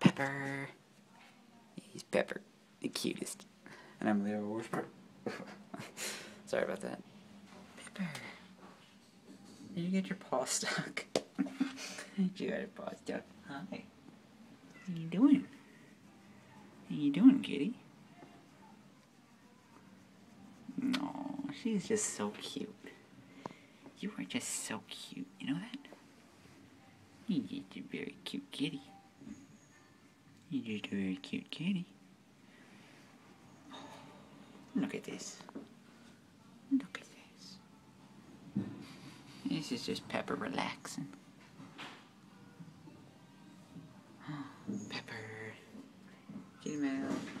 Pepper. He's Pepper, the cutest. And I'm Leo Whisper. Sorry about that. Pepper. Did you get your paw stuck? Did you got your paw stuck. Hi. What are you doing? How are you doing, kitty? No, she's just so cute. You are just so cute, you know that? You're just a very cute kitty. You're just a very cute kitty. Look at this. Look at this. This is just Pepper relaxing. Pepper. Get him out.